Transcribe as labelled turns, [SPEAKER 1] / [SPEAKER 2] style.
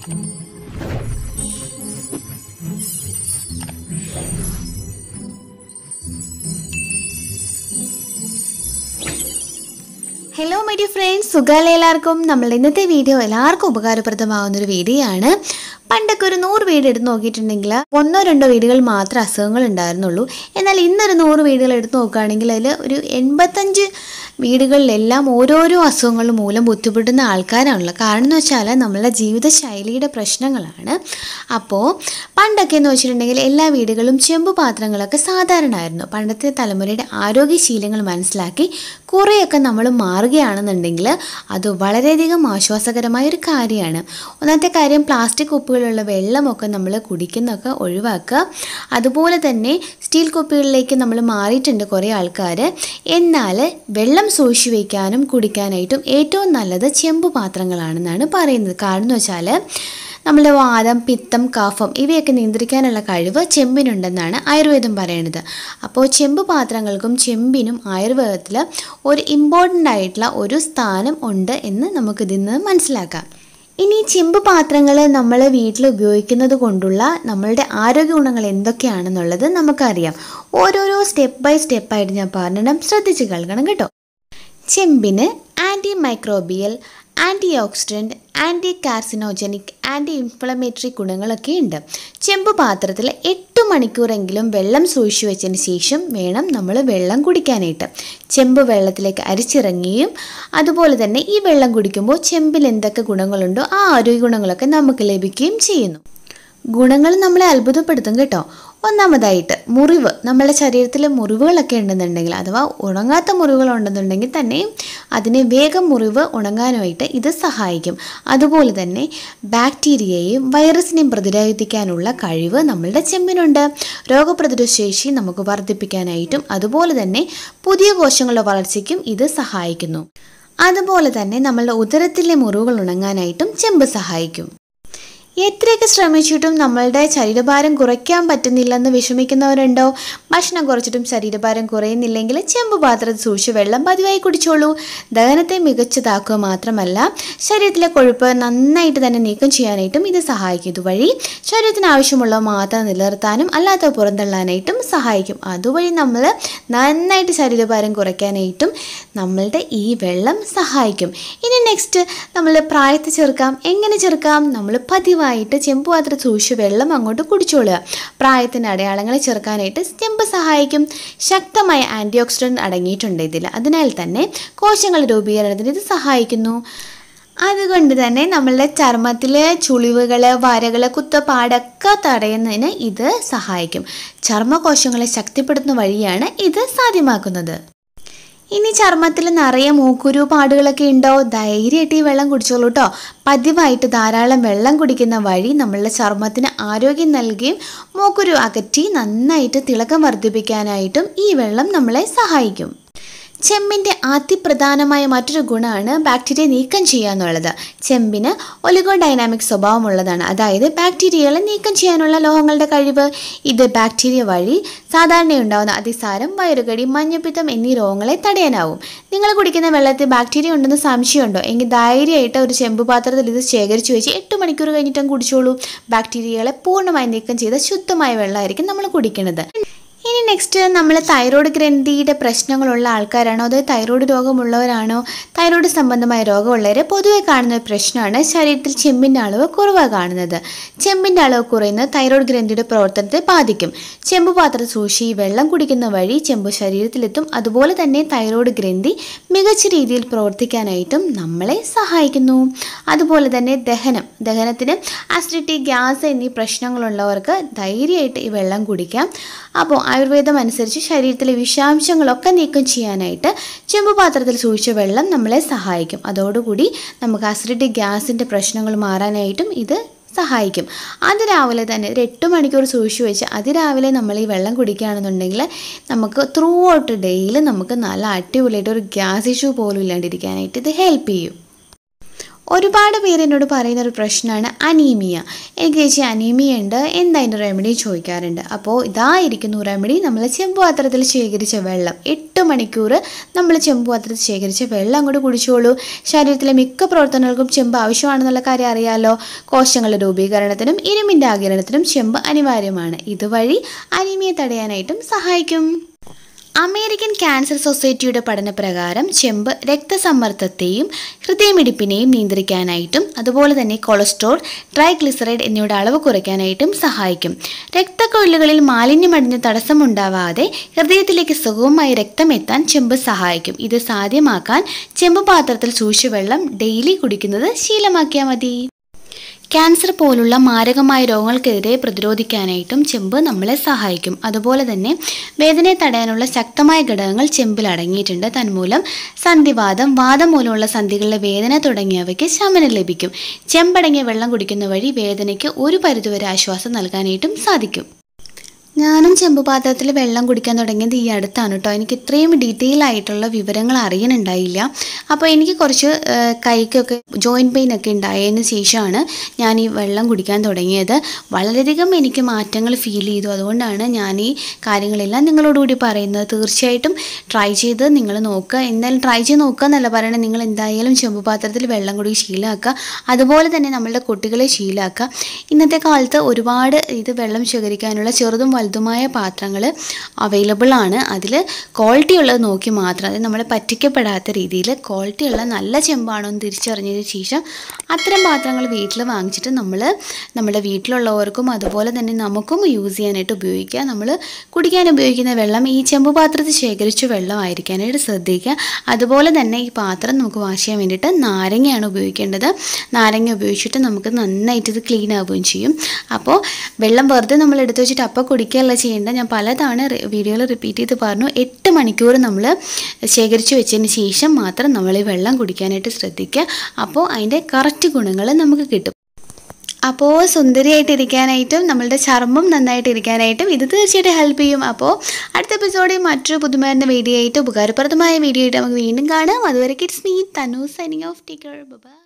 [SPEAKER 1] Hello my dear friends സുഖമല്ലേ എല്ലാവർക്കും? നമ്മളുടെ ഇന്നത്തെ വീഡിയോ എല്ലാവർക്കും ഉപകാരപ്രദമാവുന്ന ഒരു വീഡിയോ ആണ് പണ്ടൊക്കെ ഒരു നൂറ് വീട് എടുത്ത് നോക്കിയിട്ടുണ്ടെങ്കിൽ ഒന്നോ രണ്ടോ വീടുകൾ മാത്രം അസുഖങ്ങൾ ഉണ്ടായിരുന്നുള്ളൂ. എന്നാൽ ഇന്നൊരു നൂറ് വീടുകൾ എടുത്ത് നോക്കുകയാണെങ്കിൽ അതിൽ ഒരു എൺപത്തഞ്ച് വീടുകളിലെല്ലാം ഓരോരോ അസുഖങ്ങൾ മൂലം ബുദ്ധിമുട്ടുന്ന ആൾക്കാരാണല്ലോ. കാരണം എന്ന് വെച്ചാൽ നമ്മളുടെ ജീവിതശൈലിയുടെ പ്രശ്നങ്ങളാണ്. അപ്പോൾ പണ്ടൊക്കെ എന്ന് വെച്ചിട്ടുണ്ടെങ്കിൽ എല്ലാ വീടുകളും ചെമ്പ് പാത്രങ്ങളൊക്കെ സാധാരണമായിരുന്നു പണ്ടത്തെ തലമുറയുടെ ആരോഗ്യശീലങ്ങൾ മനസ്സിലാക്കി കുറേയൊക്കെ നമ്മൾ മാറുകയാണെന്നുണ്ടെങ്കിൽ അത് വളരെയധികം ആശ്വാസകരമായ ഒരു കാര്യമാണ്. ഒന്നാമത്തെ കാര്യം പ്ലാസ്റ്റിക് കുപ്പികളുള്ള വെള്ളമൊക്കെ നമ്മൾ കുടിക്കുന്നൊക്കെ ഒഴിവാക്കുക. അതുപോലെ തന്നെ സ്റ്റീൽ കുപ്പികളിലേക്ക് നമ്മൾ മാറിയിട്ടുണ്ട് കുറേ ആൾക്കാർ. എന്നാൽ വെള്ളം സൂക്ഷിച്ചു വയ്ക്കാനും കുടിക്കാനായിട്ടും ഏറ്റവും നല്ലത് ചെമ്പ് പാത്രങ്ങളാണെന്നാണ് പറയുന്നത്. കാരണം എന്ന് വെച്ചാൽ നമ്മുടെ വാദം പിത്തം കഫം ഇവയൊക്കെ നിയന്ത്രിക്കാനുള്ള കഴിവ് ചെമ്പിനുണ്ടെന്നാണ് ആയുർവേദം പറയുന്നത് അപ്പോൾ ചെമ്പ് പാത്രങ്ങൾക്കും ചെമ്പിനും ആയുർവേദത്തിൽ ഒരു ഇമ്പോർട്ടന്റ് ആയിട്ടുള്ള ഒരു സ്ഥാനം ഉണ്ട് എന്ന് നമുക്കിതിൽ നിന്ന് മനസ്സിലാക്കാം. ഇനി ചെമ്പ് പാത്രങ്ങൾ നമ്മൾ വീട്ടിൽ ഉപയോഗിക്കുന്നത് കൊണ്ടുള്ള നമ്മളുടെ ആരോഗ്യ ഗുണങ്ങൾ എന്തൊക്കെയാണെന്നുള്ളത് നമുക്കറിയാം. ഓരോരോ സ്റ്റെപ്പ് ബൈ സ്റ്റെപ്പായിട്ട് ഞാൻ പറഞ്ഞിടം ശ്രദ്ധിച്ച് കേൾക്കണം കേട്ടോ. ചെമ്പിന് antimicrobial antioxidant anticarcinogenic anti inflammatory ഗുണങ്ങളൊക്കെ ഉണ്ട്. ചെമ്പ് പാത്രത്തിൽ എട്ട് മണിക്കൂറെങ്കിലും വെള്ളം സൂക്ഷിച്ചു വെച്ചതിന് ശേഷം വേണം നമ്മൾ വെള്ളം കുടിക്കാനായിട്ട്. ചെമ്പ് വെള്ളത്തിലേക്ക് അരിച്ചിറങ്ങുകയും അതുപോലെ തന്നെ ഈ വെള്ളം കുടിക്കുമ്പോൾ ചെമ്പിൽ എന്തൊക്കെ ഗുണങ്ങളുണ്ടോ ആ ആരോഗ്യ ഗുണങ്ങളൊക്കെ നമുക്ക് ലഭിക്കുകയും ചെയ്യുന്നു. ഗുണങ്ങൾ നമ്മളെ അത്ഭുതപ്പെടുത്തും കേട്ടോ. ഒന്നാമതായിട്ട് മുറിവ്. നമ്മുടെ ശരീരത്തിൽ മുറിവുകളൊക്കെ ഉണ്ടെന്നുണ്ടെങ്കിൽ അഥവാ ഉണങ്ങാത്ത മുറിവുകൾ ഉണ്ടെന്നുണ്ടെങ്കിൽ തന്നെ അതിനെ വേഗം മുറിവ് ഉണങ്ങാനായിട്ട് ഇത് സഹായിക്കും. അതുപോലെ തന്നെ ബാക്ടീരിയയെയും വൈറസിനെയും പ്രതിരോധിക്കാനുള്ള കഴിവ് നമ്മളുടെ ചെമ്പിനുണ്ട് രോഗപ്രതിരോധ ശേഷി നമുക്ക് വർദ്ധിപ്പിക്കാനായിട്ടും അതുപോലെ തന്നെ പുതിയ കോശങ്ങളുടെ വളർച്ചയ്ക്കും ഇത് സഹായിക്കുന്നു. അതുപോലെ തന്നെ നമ്മളുടെ ഉദരത്തിലെ മുറിവുകൾ ഉണങ്ങാനായിട്ടും ചെമ്പ് സഹായിക്കും. എത്രയൊക്കെ ശ്രമിച്ചിട്ടും നമ്മളുടെ ശരീരഭാരം കുറയ്ക്കാൻ പറ്റുന്നില്ലെന്ന് വിഷമിക്കുന്നവരുണ്ടോ? ഭക്ഷണം കുറച്ചിട്ടും ശരീരഭാരം കുറയുന്നില്ലെങ്കിൽ ചെമ്പ് പാത്രത്തിൽ സൂക്ഷിച്ച് വെള്ളം പതിവായി കുടിച്ചോളൂ. ദഹനത്തെ മികച്ചതാക്കുക മാത്രമല്ല ശരീരത്തിലെ കൊഴുപ്പ് നന്നായിട്ട് തന്നെ നീക്കം ചെയ്യാനായിട്ടും ഇത് സഹായിക്കും. ഇതുവഴി ശരീരത്തിന് ആവശ്യമുള്ള മാത്രം നിലനിർത്താനും അല്ലാത്ത പുറന്തള്ളാനായിട്ടും സഹായിക്കും. അതുവഴി നമ്മൾ നന്നായിട്ട് ശരീരഭാരം കുറയ്ക്കാനായിട്ടും നമ്മളുടെ ഈ വെള്ളം സഹായിക്കും. ഇനി നെക്സ്റ്റ് നമ്മൾ പ്രായത്തെ ചെറുക്കാം. എങ്ങനെ ചെറുക്കാം? നമ്മൾ പതിവായിട്ട് ചെമ്പ് പാത്രം സൂക്ഷിച്ച് വെള്ളം അങ്ങോട്ട് കുടിച്ചോളുക. പ്രായത്തിന്റെ അടയാളങ്ങളെ ചെറുക്കാനായിട്ട് ചെമ്പ് സഹായിക്കും. ശക്തമായ ആന്റി ഓക്സിഡന്റ് അടങ്ങിയിട്ടുണ്ട് ഇതിൽ. അതിനാൽ തന്നെ കോശങ്ങൾ രൂപീകരണത്തിന് ഇത് സഹായിക്കുന്നു. അതുകൊണ്ട് തന്നെ നമ്മളുടെ ചർമ്മത്തിലെ ചുളിവുകൾ വരകൾ കുത്തപ്പാടൊക്കെ തടയുന്നതിന് ഇത് സഹായിക്കും. ചർമ്മകോശങ്ങളെ ശക്തിപ്പെടുത്തുന്ന വഴിയാണ് ഇത് സാധ്യമാക്കുന്നത്. ഇനി ചർമ്മത്തിൽ നിറയെ മൂക്കുരു പാടുകളൊക്കെ ഉണ്ടോ? ധൈര്യമായിട്ട് ഈ വെള്ളം കുടിച്ചോളൂ കേട്ടോ പതിവായിട്ട് ധാരാളം വെള്ളം കുടിക്കുന്ന വഴി നമ്മളുടെ ചർമ്മത്തിന് ആരോഗ്യം നൽകുകയും മൂക്കുരു അകറ്റി നന്നായിട്ട് തിളക്കം വർദ്ധിപ്പിക്കാനായിട്ടും ഈ വെള്ളം നമ്മളെ സഹായിക്കും. ചെമ്പിന്റെ അതിപ്രധാനമായ മറ്റൊരു ഗുണമാണ് ബാക്ടീരിയ നീക്കം ചെയ്യുക എന്നുള്ളത് ചെമ്പിന് ഒലിഗോ ഡൈനാമിക് സ്വഭാവമുള്ളതാണ്. അതായത് ബാക്ടീരിയകളെ നീക്കം ചെയ്യാനുള്ള ലോഹങ്ങളുടെ കഴിവ്. ഇത് ബാക്ടീരിയ വഴി സാധാരണയുണ്ടാകുന്ന അതിസാരം വയറുകടി മഞ്ഞപ്പിത്തം എന്നീ രോഗങ്ങളെ തടയാനാവും. നിങ്ങൾ കുടിക്കുന്ന വെള്ളത്തിൽ ബാക്ടീരിയ ഉണ്ടെന്ന് സംശയമുണ്ടോ? എങ്കിൽ ധൈര്യമായിട്ട് ഒരു ചെമ്പ് പാത്രത്തിൽ ഇത് ശേഖരിച്ചു വെച്ച് എട്ട് മണിക്കൂർ കഴിഞ്ഞിട്ടും കുടിച്ചോളൂ. ബാക്ടീരിയകളെ പൂർണമായി നീക്കം ചെയ്ത ശുദ്ധമായ വെള്ളമായിരിക്കും നമ്മൾ കുടിക്കുന്നത്. ഇനി നെക്സ്റ്റ് നമ്മൾ തൈറോയ്ഡ് ഗ്രന്ഥിയുടെ പ്രശ്നങ്ങളുള്ള ആൾക്കാരാണോ? അതോ തൈറോയ്ഡ് രോഗമുള്ളവരാണോ? തൈറോയ്ഡ് സംബന്ധമായ രോഗമുള്ളവർ പൊതുവെ കാണുന്ന ഒരു പ്രശ്നമാണ് ശരീരത്തിൽ ചെമ്പിന്റെ അളവ് കുറവാണ് കാണുന്നത്. ചെമ്പിന്റെ അളവ് കുറയുന്നത് തൈറോയ്ഡ് ഗ്രന്ഥിയുടെ പ്രവർത്തനത്തെ ബാധിക്കും. ചെമ്പ് പാത്രം സൂക്ഷി വെള്ളം കുടിക്കുന്ന വഴി ചെമ്പ് ശരീരത്തിലെത്തും. അതുപോലെ തന്നെ തൈറോയ്ഡ് ഗ്രന്ഥി മികച്ച രീതിയിൽ പ്രവർത്തിക്കാനായിട്ടും നമ്മളെ സഹായിക്കുന്നു. അതുപോലെ തന്നെ ദഹനം. ദഹനത്തിന് അസിഡിറ്റി ഗ്യാസ് എന്നീ പ്രശ്നങ്ങളുള്ളവർക്ക് ധൈര്യമായിട്ട് ഈ വെള്ളം കുടിക്കാം. അപ്പോൾ ആയുർവേദം അനുസരിച്ച് ശരീരത്തിലെ വിഷാംശങ്ങളൊക്കെ നീക്കം ചെയ്യാനായിട്ട് ചെമ്പ് പാത്രത്തിൽ സൂക്ഷിച്ച വെള്ളം നമ്മളെ സഹായിക്കും. അതോടുകൂടി നമുക്ക് അസിഡിറ്റി ഗ്യാസിന്റെ പ്രശ്നങ്ങൾ മാറാനായിട്ടും ഇത് സഹായിക്കും. അതിരാവിലെ തന്നെ ഒരു എട്ട് മണിക്കൂർ സൂക്ഷിച്ച് വെച്ച് അതിരാവിലെ നമ്മൾ ഈ വെള്ളം കുടിക്കുകയാണെന്നുണ്ടെങ്കിൽ നമുക്ക് ത്രൂ ഔട്ട് ഡേയിൽ നമുക്ക് നല്ല അടിപൊളിയായിട്ട് ഒരു ഗ്യാസ് ഇഷ്യൂ പോലും ഇല്ലാണ്ടിരിക്കാനായിട്ട് ഇത് ഹെൽപ്പ് ചെയ്യും. ഒരുപാട് പേര് എന്നോട് പറയുന്ന ഒരു പ്രശ്നമാണ് അനീമിയ. എനിക്ക് ചേച്ചി അനീമിയ ഉണ്ട് എന്താ റെമഡി ചോദിക്കാറുണ്ട്. അപ്പോൾ ഇതായിരിക്കുന്നു റെമഡി നമ്മൾ ചെമ്പുപാത്രത്തിൽ ശേഖരിച്ച വെള്ളം. എട്ട് മണിക്കൂർ നമ്മൾ ചെമ്പുപാത്രത്തിൽ ശേഖരിച്ച വെള്ളം അങ്ങോട്ട് കുടിച്ചോളൂ. ശരീരത്തിലെ മിക്ക പ്രവർത്തനങ്ങൾക്കും ചെമ്പ് ആവശ്യമാണെന്നുള്ള കാര്യം അറിയാലോ. കോശങ്ങളുടെ രൂപീകരണത്തിനും ഇരുമ്പിന്റെ ആകിരണത്തിനും ചെമ്പ് അനിവാര്യമാണ്. ഇതുവഴി അനീമിയെ തടയാനായിട്ടും സഹായിക്കും. അമേരിക്കൻ ക്യാൻസർ സൊസൈറ്റിയുടെ പഠനപ്രകാരം ചെമ്പ് രക്തസമ്മർദ്ദത്തെയും ഹൃദയമിടിപ്പിനെയും നിയന്ത്രിക്കാനായിട്ടും അതുപോലെ തന്നെ കൊളസ്ട്രോൾ ട്രൈഗ്ലിസറൈഡ് എന്നിവയുടെ അളവ് കുറയ്ക്കാനായിട്ടും സഹായിക്കും. രക്തക്കൊഴലുകളിൽ മാലിന്യമടിഞ്ഞ തടസ്സമുണ്ടാവാതെ ഹൃദയത്തിലേക്ക് സുഗമമായി രക്തം എത്താൻ ചെമ്പ് സഹായിക്കും. ഇത് സാധ്യമാക്കാൻ ചെമ്പ് പാത്രത്തിൽ സൂക്ഷിച്ച വെള്ളം ഡെയിലി കുടിക്കുന്നത് ശീലമാക്കിയാൽ മതി. ക്യാൻസർ പോലുള്ള മാരകമായ രോഗങ്ങൾക്കെതിരെ പ്രതിരോധിക്കാനായിട്ടും ചെമ്പ് നമ്മളെ സഹായിക്കും. അതുപോലെ തന്നെ വേദനയെ തടയാനുള്ള ശക്തമായ ഘടകങ്ങൾ ചെമ്പിൽ അടങ്ങിയിട്ടുണ്ട്. തന്മൂലം സന്ധിവാദം വാദം മൂലമുള്ള സന്ധികളിലെ വേദന തുടങ്ങിയവയ്ക്ക് ശമനം ലഭിക്കും. ചെമ്പടങ്ങിയ വെള്ളം കുടിക്കുന്ന വഴി വേദനയ്ക്ക് ഒരു പരിധിവരെ ആശ്വാസം നൽകാനായിട്ടും സാധിക്കും. ഞാനും ചെമ്പുപാത്രത്തിൽ വെള്ളം കുടിക്കാൻ തുടങ്ങിയത് ഈ അടുത്താണ് കേട്ടോ എനിക്ക് ഇത്രയും ഡീറ്റെയിൽ ആയിട്ടുള്ള വിവരങ്ങൾ അറിയാനുണ്ടായില്ല അപ്പോൾ എനിക്ക് കുറച്ച് കൈക്കൊക്കെ ജോയിന്റ് പെയിൻ ഒക്കെ ഉണ്ടായതിന് ശേഷമാണ് ഞാൻ ഈ വെള്ളം കുടിക്കാൻ തുടങ്ങിയത്. വളരെയധികം എനിക്ക് മാറ്റങ്ങൾ ഫീൽ ചെയ്തു. അതുകൊണ്ടാണ് ഞാൻ ഈ കാര്യങ്ങളെല്ലാം നിങ്ങളോടുകൂടി പറയുന്നത്. തീർച്ചയായിട്ടും ട്രൈ ചെയ്ത് നിങ്ങൾ നോക്കുക. എന്തായാലും ട്രൈ ചെയ്ത് നോക്കുക എന്നല്ല പറയണത്. നിങ്ങൾ എന്തായാലും ചെമ്പുപാത്രത്തിൽ വെള്ളം കുടി ശീലമാക്കുക അതുപോലെ തന്നെ നമ്മളുടെ കുട്ടികളെ ശീലമാക്കുക ഇന്നത്തെ കാലത്ത് ഒരുപാട് ഇത് വെള്ളം ശേഖരിക്കാനുള്ള ചെറുതും വലുതുമായ പാത്രങ്ങൾ അവൈലബിൾ ആണ്. അതിൽ ക്വാളിറ്റി ഉള്ളത് നോക്കി മാത്രം. അതായത് നമ്മൾ പറ്റിക്കപ്പെടാത്ത രീതിയിൽ ക്വാളിറ്റി ഉള്ള നല്ല ചെമ്പാണോ എന്ന് തിരിച്ചറിഞ്ഞതിന് ശേഷം അത്തരം പാത്രങ്ങൾ വീട്ടിൽ വാങ്ങിച്ചിട്ട് നമ്മൾ നമ്മുടെ വീട്ടിലുള്ളവർക്കും അതുപോലെ തന്നെ നമുക്കും യൂസ് ചെയ്യാനായിട്ട് ഉപയോഗിക്കുക. നമ്മൾ കുടിക്കാൻ ഉപയോഗിക്കുന്ന വെള്ളം ഈ ചെമ്പ് പാത്രത്തിൽ ശേഖരിച്ച വെള്ളമായിരിക്കാനായിട്ട് ശ്രദ്ധിക്കുക. അതുപോലെ തന്നെ ഈ പാത്രം നമുക്ക് വാഷ് ചെയ്യാൻ വേണ്ടിയിട്ട് നാരങ്ങയാണ് ഉപയോഗിക്കേണ്ടത്. നാരങ്ങ ഉപയോഗിച്ചിട്ട് നമുക്ക് നന്നായിട്ട് ഇത് ക്ലീൻ ആവുകയും ചെയ്യും. അപ്പോൾ വെള്ളം വെറുതെ നമ്മൾ എടുത്തു വെച്ചിട്ട് അപ്പം കുടിക്കുകയല്ല ചെയ്യേണ്ടത്. ഞാൻ പലതാണ് വീഡിയോയിൽ റിപ്പീറ്റ് ചെയ്ത് പറഞ്ഞു. എട്ട് മണിക്കൂർ നമ്മൾ ശേഖരിച്ച് വെച്ചതിന് ശേഷം മാത്രം നമ്മൾ ഈ വെള്ളം കുടിക്കാനായിട്ട് ശ്രദ്ധിക്കുക. അപ്പോൾ അതിന്റെ കറക്റ്റ് ഗുണങ്ങൾ നമുക്ക് കിട്ടും. അപ്പോൾ സുന്ദരിയായിട്ടിരിക്കാനായിട്ടും നമ്മളുടെ ചർമ്മം നന്നായിട്ടിരിക്കാനായിട്ടും ഇത് തീർച്ചയായിട്ടും ഹെൽപ്പ് ചെയ്യും. അപ്പോൾ അടുത്ത എപ്പിസോഡിൽ മറ്റൊരു പുതുമയായിരുന്ന വീഡിയോ ആയിട്ട് ഉപകാരപ്രദമായ വീഡിയോ ആയിട്ട് നമുക്ക് വീണ്ടും കാണാം. അതുവരെ it's me Tanu signing off take care bye